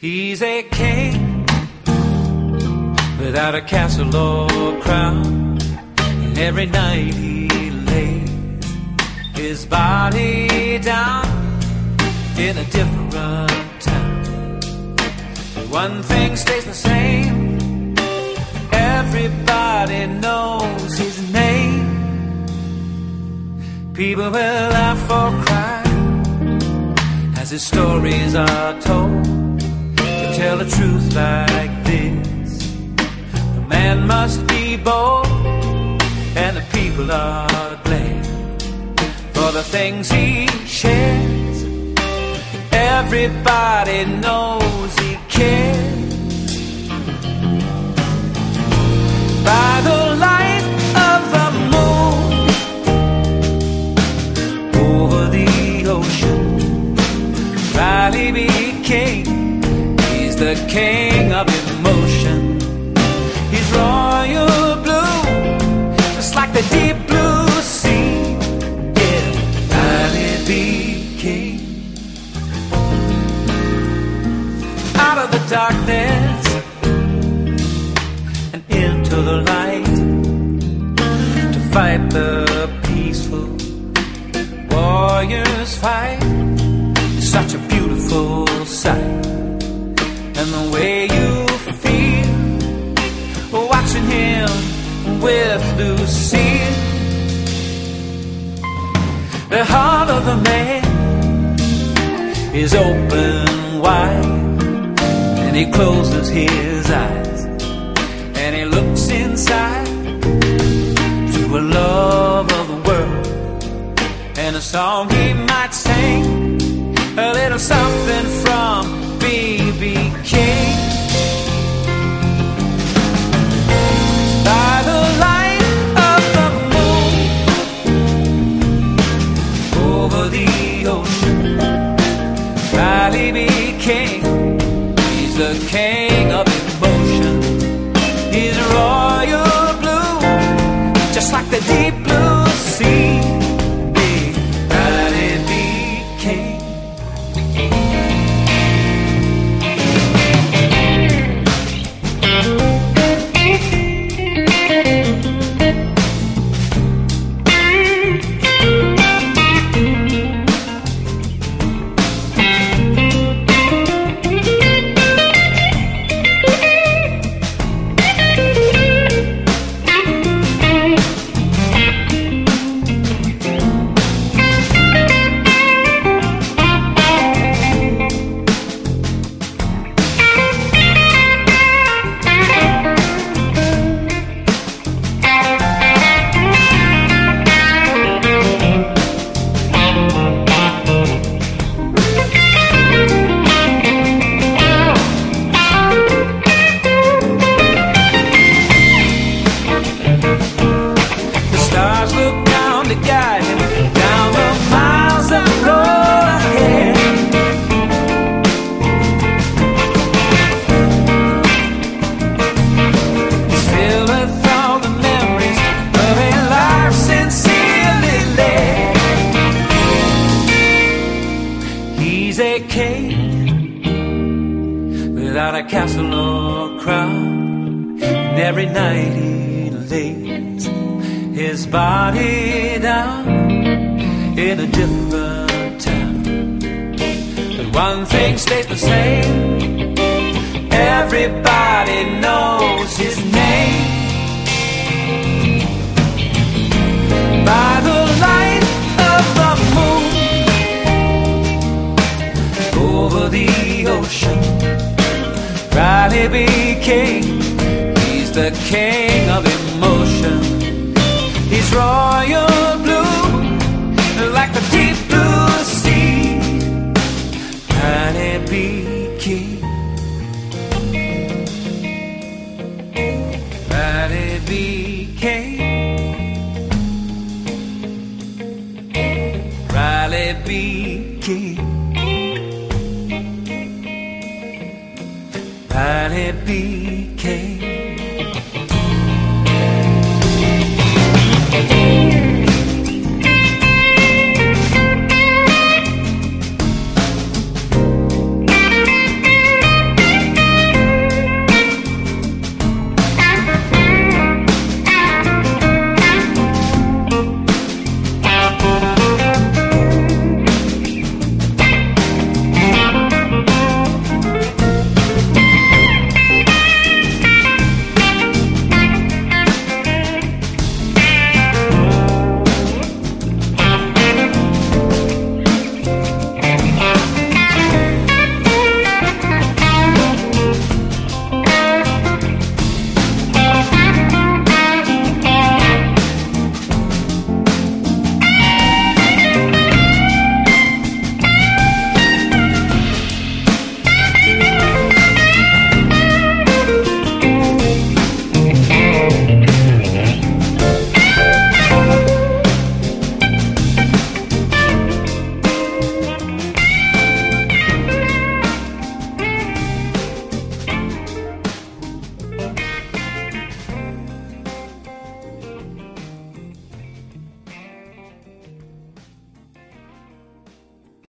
He's a king without a castle or crown. And every night he lays his body down in a different town. One thing stays the same. Everybody knows his name. People will laugh or cry as his stories are told tell the truth like this. A man must be bold, and the people are glad for the things he shares. Everybody knows he cares. By the light of the moon over the ocean, Riley B. The king of emotion. He's royal blue, just like the deep blue sea. Yeah, Riley B. King. Out of the darkness and into the light to fight the peaceful warriors fight. Such a beautiful sight and the way you feel watching him with Lucille. The heart of the man is open wide, and he closes his eyes and he looks inside to a love of the world and a song he might sing, a little something B.B. King. By the light of the moon over the ocean, Riley B. King. He's the king of emotion. He's royal blue, just like the deep a without a castle or crown, and every night he lays his body down in a different town. But one thing stays the same. Everybody knows his name. Riley B. King. He's the king of emotion. He's royal blue, like the deep blue sea. Riley B. King. Riley B. King. Riley B. King. Riley B. King.